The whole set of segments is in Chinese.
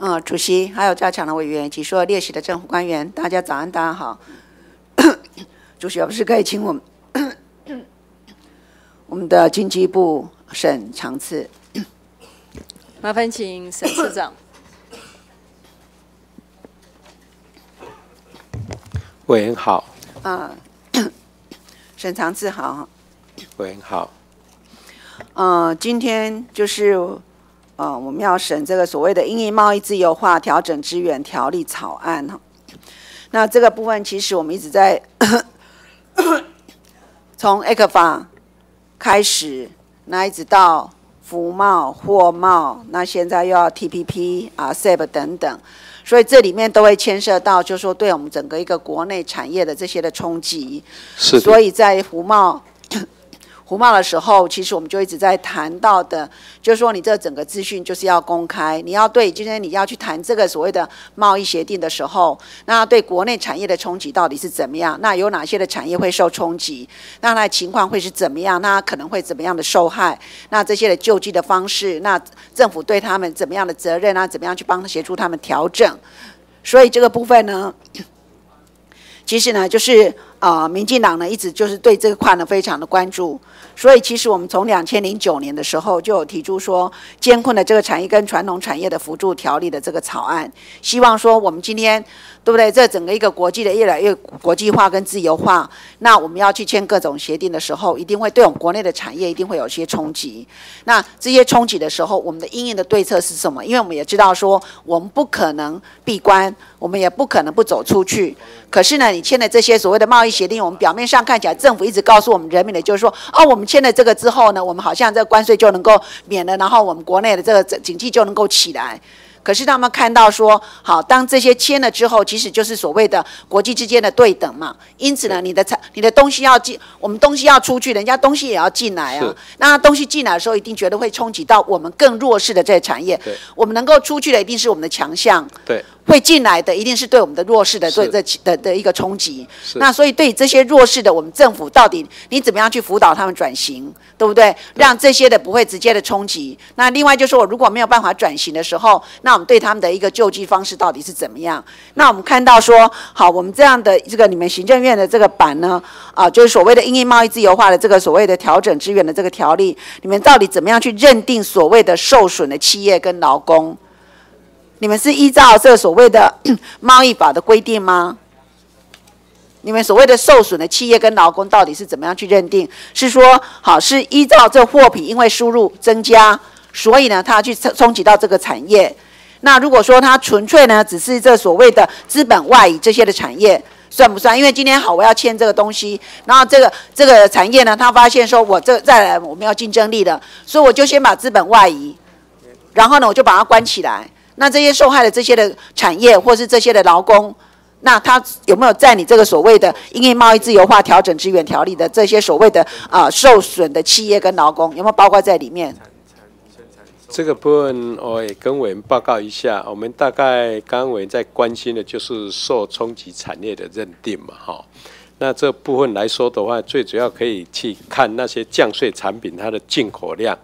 嗯，主席还有在场的委员及所有列席的政府官员，大家早安，大家好。主席，不是可以请我们我们的经济部沈长次，麻烦请沈次长。委员好，啊，沈长次好。委员好。嗯，今天就是呃，我们要审这个所谓的《英印贸易自由化调整支援条例》草案哈。那这个部分其实我们一直在 从 A 克法开始，那一直到服贸、货贸，那现在又要 TPP 啊、SEP 等等，所以这里面都会牵涉到，就是说对我们整个一个国内产业的这些的冲击。是。所以在服贸。胡茂的时候，其实我们就一直在谈到的，就是说你这整个资讯就是要公开，你要对今天你要去谈这个所谓的贸易协定的时候，那对国内产业的冲击到底是怎么样？那有哪些的产业会受冲击？那那情况会是怎么样？那可能会怎么样的受害？那这些的救济的方式，那政府对他们怎么样的责任？啊怎么样去帮协助他们调整？所以这个部分呢，其实呢，就是啊，民进党呢一直就是对这个块呢非常的关注。所以，其实我们从两千零九年的时候就有提出说，监控的这个产业跟传统产业的辅助条例的这个草案，希望说我们今天。对不对？这整个一个国际的越来越国际化跟自由化，那我们要去签各种协定的时候，一定会对我们国内的产业一定会有些冲击。那这些冲击的时候，我们的应应的对策是什么？因为我们也知道说，我们不可能闭关，我们也不可能不走出去。可是呢，你签的这些所谓的贸易协定，我们表面上看起来，政府一直告诉我们人民的就是说，哦，我们签了这个之后呢，我们好像这个关税就能够免了，然后我们国内的这个经济就能够起来。可是他们看到说，好，当这些签了之后，其实就是所谓的国际之间的对等嘛。因此呢，你的产、你的东西要进，我们东西要出去，人家东西也要进来啊。那东西进来的时候，一定觉得会冲击到我们更弱势的这些产业。我们能够出去的，一定是我们的强项。对。会进来的，一定是对我们的弱势的，对这的的一个冲击。那所以对这些弱势的，我们政府到底你怎么样去辅导他们转型，对不对？让这些的不会直接的冲击。那另外就是我如果没有办法转型的时候，那我们对他们的一个救济方式到底是怎么样？那我们看到说，好，我们这样的这个你们行政院的这个版呢，啊，就是所谓的因为贸易自由化的这个所谓的调整资源的这个条例，你们到底怎么样去认定所谓的受损的企业跟劳工？你们是依照这所谓的 贸易法的规定吗？你们所谓的受损的企业跟劳工到底是怎么样去认定？是说好是依照这货品因为输入增加，所以呢，它去冲击到这个产业。那如果说它纯粹呢，只是这所谓的资本外移这些的产业，算不算？因为今天好，我要签这个东西，然后这个这个产业呢，他发现说我这再来我们要竞争力了，所以我就先把资本外移，然后呢，我就把它关起来。那这些受害的这些的产业，或是这些的劳工，那他有没有在你这个所谓的因为贸易自由化调整资源条例的这些所谓的啊受损的企业跟劳工，有没有包括在里面？这个部分我也跟委员报告一下。我们大概刚刚委员在关心的就是受冲击产业的认定嘛，哈。那这部分来说的话，最主要可以去看那些降税产品它的进口量，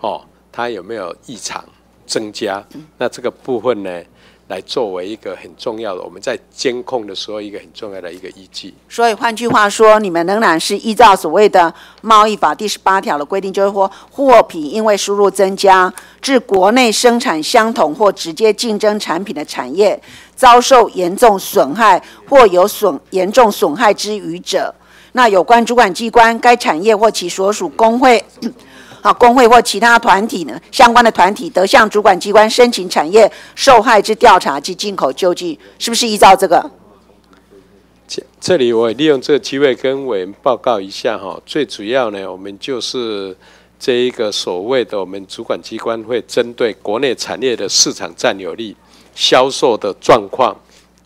哦，它有没有异常。增加，那这个部分呢，来作为一个很重要的，我们在监控的时候一个很重要的一个依据。所以换句话说，你们仍然是依照所谓的贸易法第十八条的规定，就是说，货品因为输入增加，致国内生产相同或直接竞争产品的产业遭受严重损害或有损严重损害之余者，那有关主管机关、该产业或其所属工会。好，工会或其他团体呢？相关的团体得向主管机关申请产业受害之调查及进口救济，是不是依照这个？这这里我也利用这个机会跟委员报告一下哈。最主要呢，我们就是这一个所谓的我们主管机关会针对国内产业的市场占有率、销售的状况，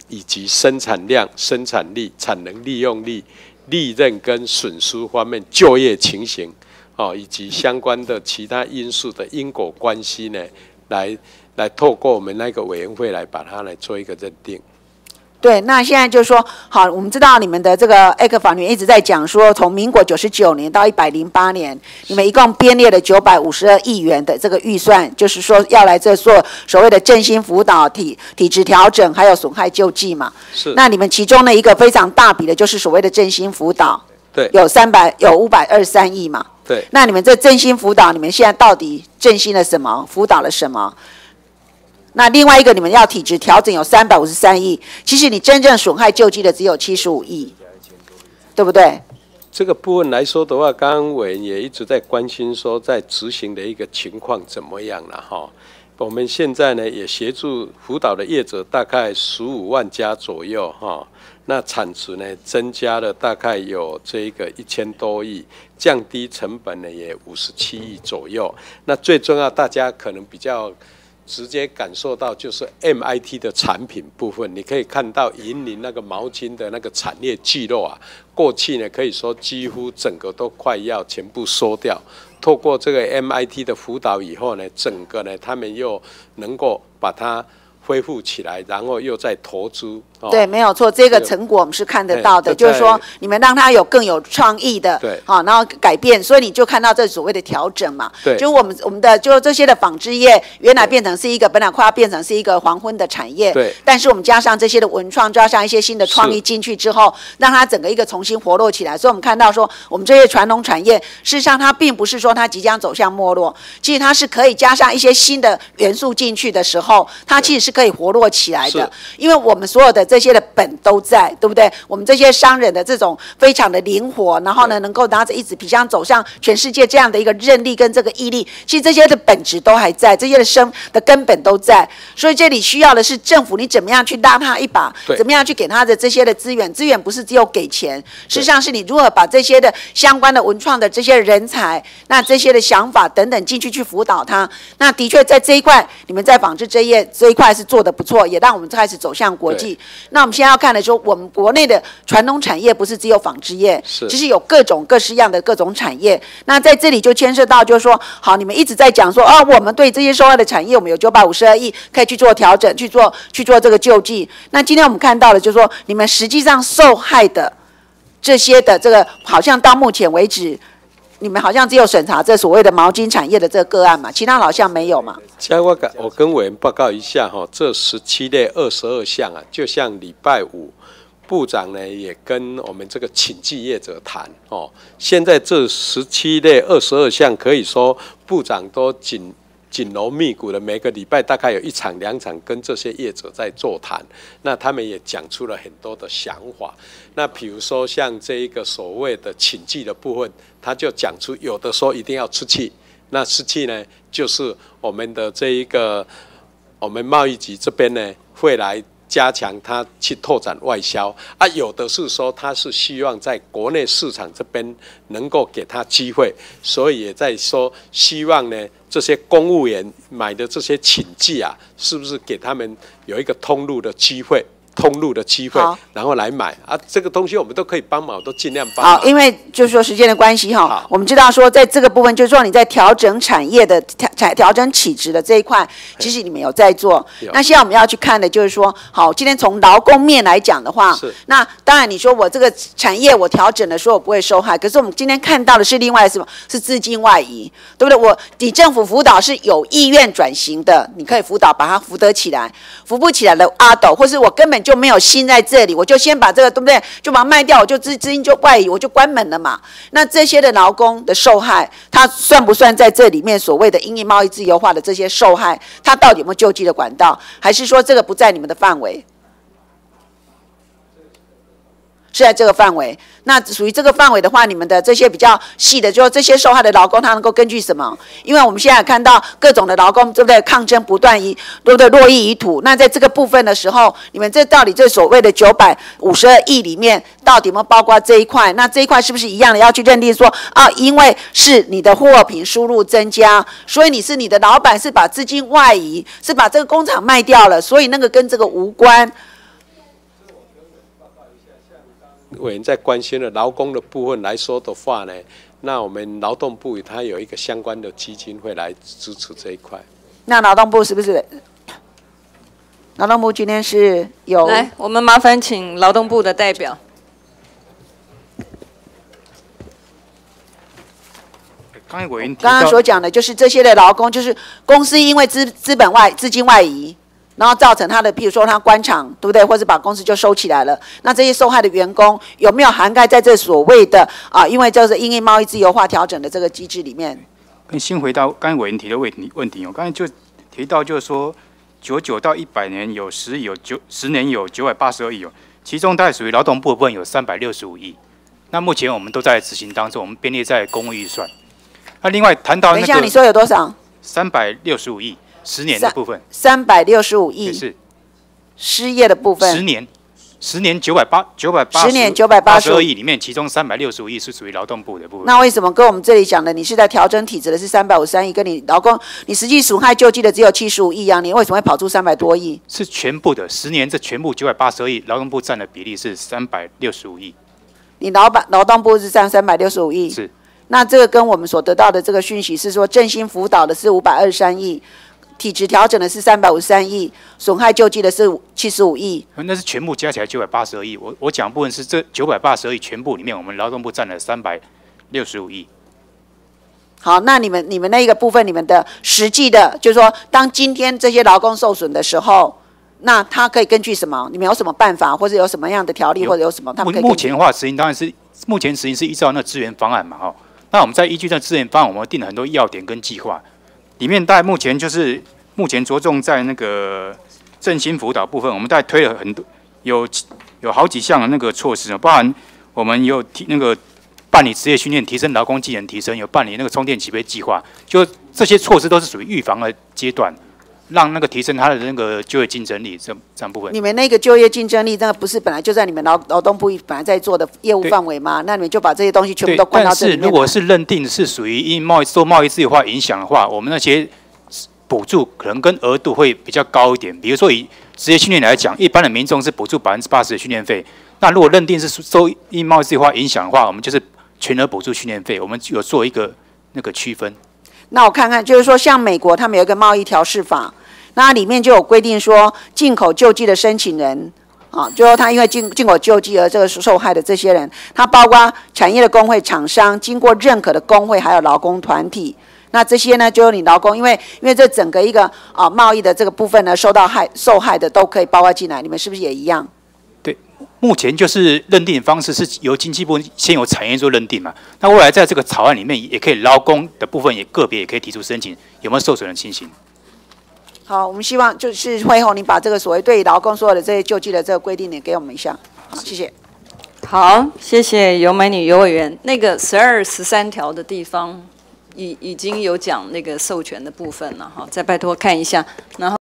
以及生产量、生产力、产能利用率、利润跟损失方面就业情形。哦，以及相关的其他因素的因果关系呢，来来透过我们那个委员会来把它来做一个认定。对，那现在就是说，好，我们知道你们的这个 A 克法律一直在讲说，从民国九十九年到一百零八年，你们一共编列了九百五十二亿元的这个预算，就是说要来这做所谓的振兴辅导、体体制调整，还有损害救济嘛。是。那你们其中的一个非常大笔的，就是所谓的振兴辅导，对，有三百有五百二十三亿嘛。对。那你们这振兴辅导，你们现在到底振兴了什么？辅导了什么？那另外一个，你们要体质调整有三百五十三亿，其实你真正损害救济的只有七十五亿，对不对？这个部分来说的话，刚刚委也一直在关心说，在执行的一个情况怎么样了哈？我们现在呢也协助辅导的业者大概十五万家左右哈，那产值呢增加了大概有这个一千多亿，降低成本呢也五十七亿左右。那最重要，大家可能比较。直接感受到就是 MIT 的产品部分，你可以看到引领那个毛巾的那个产业聚落啊，过去呢可以说几乎整个都快要全部收掉。透过这个 MIT 的辅导以后呢，整个呢他们又能够把它。恢复起来，然后又再投资。对，没有错，这个成果我们是看得到的。就是说，你们让它有更有创意的，对，好，然后改变，所以你就看到这所谓的调整嘛。对，就我们我们的就这些的纺织业，原来变成是一个本来快要变成是一个黄昏的产业。对。但是我们加上这些的文创，加上一些新的创意进去之后，让它整个一个重新活络起来。所以我们看到说，我们这些传统产业，事实上它并不是说它即将走向没落，其实它是可以加上一些新的元素进去的时候，它其实是可以活络起来的，因为我们所有的这些的本都在，对不对？我们这些商人的这种非常的灵活，然后呢，能够拿着一纸皮箱走向全世界这样的一个韧力跟这个毅力，其实这些的本质都还在，这些的生的根本都在。所以这里需要的是政府，你怎么样去拉他一把？怎么样去给他的这些的资源？资源不是只有给钱，事实际上是你如何把这些的相关的文创的这些人才，那这些的想法等等进去去辅导他。那的确在这一块，你们在纺织这业这一块是做的不错，也。让我们开始走向国际。那我们现在要看的说，我们国内的传统产业不是只有纺织业，其实有各种各式样的各种产业。那在这里就牵涉到，就是说，好，你们一直在讲说，啊，我们对这些受害的产业，我们有九百五十二亿可以去做调整，去做去做这个救济。那今天我们看到的，就是说，你们实际上受害的这些的这个，好像到目前为止。你们好像只有审查这所谓的毛巾产业的这个个案嘛，其他好像没有嘛。加我我跟委员报告一下哈，这十七类二十二项啊，就像礼拜五部长呢也跟我们这个请记业者谈哦。现在这十七类二十二项，可以说部长都紧。紧锣密鼓的，每个礼拜大概有一场两场，跟这些业者在座谈。那他们也讲出了很多的想法。那比如说像这一个所谓的请记的部分，他就讲出有的说一定要出气。那出气呢，就是我们的这一个我们贸易局这边呢会来。加强他去拓展外销啊，有的是说他是希望在国内市场这边能够给他机会，所以也在说希望呢这些公务员买的这些请记啊，是不是给他们有一个通路的机会？通路的机会，然后来买啊，这个东西我们都可以帮忙，都尽量帮。好，因为就是说时间的关系哈，我们知道说在这个部分，就是说你在调整产业的调调调整体质的这一块，其实你们有在做。那现在我们要去看的就是说，好，今天从劳工面来讲的话，那当然你说我这个产业我调整了，说我不会受害，可是我们今天看到的是另外什么？是资金外移，对不对？我你政府辅导是有意愿转型的，你可以辅导把它扶得起来，扶不起来的阿斗，或是我根本。就没有心在这里，我就先把这个对不对？就把它卖掉，我就资资金就外移，我就关门了嘛。那这些的劳工的受害，他算不算在这里面所谓的因为贸易自由化的这些受害？他到底有没有救济的管道？还是说这个不在你们的范围？是在这个范围，那属于这个范围的话，你们的这些比较细的，就这些受害的劳工，他能够根据什么？因为我们现在看到各种的劳工，对不对？抗争不断，一对不对？落易于土。那在这个部分的时候，你们这到底这所谓的九百五十二亿里面，到底有没有包括这一块？那这一块是不是一样的？要去认定说啊，因为是你的货品输入增加，所以你是你的老板是把资金外移，是把这个工厂卖掉了，所以那个跟这个无关。委员在关心的劳工的部分来说的话呢，那我们劳动部它有一个相关的基金会来支持这一块。那劳动部是不是？劳动部今天是有来，我们麻烦请劳动部的代表。刚才委员刚刚所讲的，就是这些的劳工，就是公司因为资资本外资金外移，然后造成他的，譬如说他关厂，对不对？或者把公司就收起来了。那这些受害的员工有没有涵盖在这所谓的啊？因为就是因为贸易自由化调整的这个机制里面？跟先回到刚才委员提的问题问题我，刚才就提到就是说，九九到一百年有十亿，有九十年有九百八十二亿哦，其中大概属于劳动部分有三百六十五亿。那目前我们都在执行当中，我们编列在公务预算。那另外谈到等一下，你那个说有多少？三百六十五亿十年的部分，三百六十五亿是失业的部分。十年，十年九百八九百八十年九百八十二亿里面，其中三百六十五亿是属于劳动部的部分。那为什么跟我们这里讲的，你是在调整体制的是三百五十三亿，跟你劳工你实际损害救济的只有七十五亿啊？你为什么会跑出三百多亿？是全部的，十年这全部九百八十二亿，劳动部占的比例是三百六十五亿。你老板劳动部是占三百六十五亿，是。那这个跟我们所得到的这个讯息是说，振兴辅导的是五百二十三亿，体质调整的是三百五十三亿，损害救济的是七十五亿。那是全部加起来九百八十二亿。我我讲部分是这九百八十二亿全部里面，我们劳动部占了三百六十五亿。好，那你们你们那个部分，你们的实际的，就是说，当今天这些劳工受损的时候，那他可以根据什么？你们有什么办法，或者有什么样的条例，或者有什么？他目们目前的话，实行当然是目前实行是依照那资源方案嘛，哈。那我们在依据这资源方案，我们定了很多要点跟计划，里面大概目前就是目前着重在那个振兴辅导部分，我们大概推了很多有有好几项的那个措施，包含我们有提那个办理职业训练，提升劳工技能提升，有办理那个充电起飞计划，就这些措施都是属于预防的阶段，让那个提升他的那个就业竞争力这这部分。你们那个就业竞争力，那个不是本来就在你们劳劳动部本来在做的业务范围吗？那你们就把这些东西全部，都关到但是这里但是。如果是认定是属于因贸易受贸易自由化影响的话，我们那些补助可能跟额度会比较高一点。比如说以职业训练来讲，一般的民众是补助百分之八十的训练费。那如果认定是受因贸易自由化影响的话，我们就是全额补助训练费。我们有做一个那个区分。那我看看，就是说，像美国他们有一个贸易调试法，那里面就有规定说，进口救济的申请人啊，就说他因为进进口救济而这个受害的这些人，他包括产业的工会、厂商，经过认可的工会，还有劳工团体。那这些呢，就是你劳工，因为因为这整个一个啊贸易的这个部分呢，受到害受害的都可以包括进来，你们是不是也一样？目前就是认定方式是由经济部先由产业做认定嘛。那未来在这个草案里面也可以劳工的部分也个别也可以提出申请，有没有受损的情形？好，我们希望就是会后你把这个所谓对劳工所有的这些救济的这个规定，你给我们一下。好，谢谢。好，谢谢尤美女尤委员。那个十二、十三条的地方已已经有讲那个授权的部分了哈，再拜托看一下，然后。